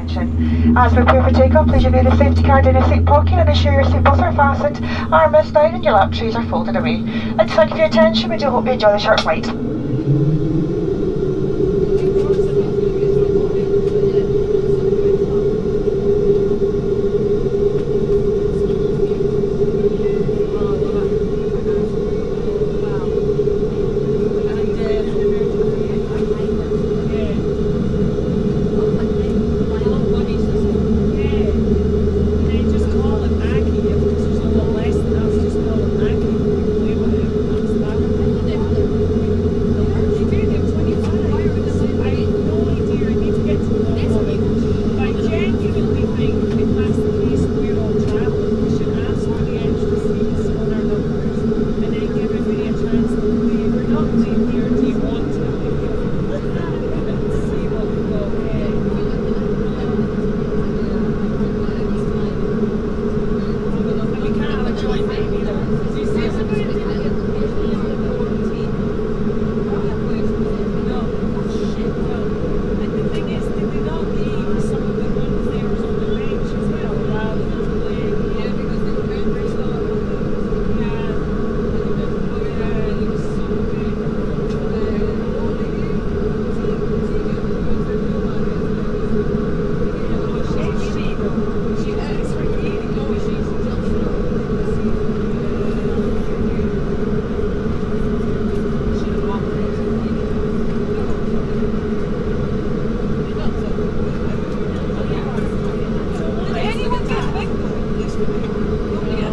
attention. As we prepare for takeoff, please review the safety card in your seat pocket and ensure your seatbelts are fastened, armrests down and your lap trays are folded away. And thank you for your attention. We do hope you enjoy the short flight. Nobody